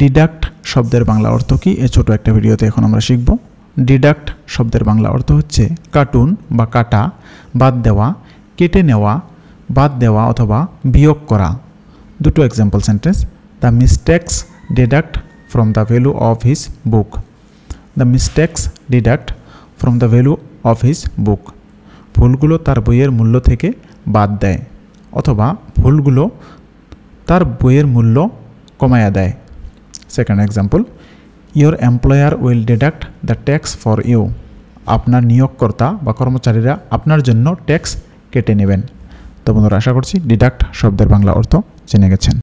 Deduct শব্দের বাংলা অর্থ কি? এ ছোট একটা ভিডিওতে এখন আমরা শিখব। ডিডাক্ট শব্দের বাংলা অর্থ হচ্ছে কার্টুন বা কাটা, বাদ দেওয়া, কেটে নেওয়া, বাদ দেওয়া অথবা বিয়োগ করা। দুটো example sentence the mistakes deduct from the value of his book the mistakes deduct from the value of his book ভুলগুলো তার বইয়ের মূল্য থেকে বাদ দেয় অথবা ভুলগুলো তার বইয়ের মূল্য কমায়া দেয়। Second example your employer will deduct the tax for you আপনার নিয়োগকর্তা বা কর্মচারীরা আপনার জন্য ট্যাক্স কেটে নেবেন। তো বন্ধুরা, আশা করছি ডিডাক্ট শব্দের বাংলা অর্থ জেনে গেছেন।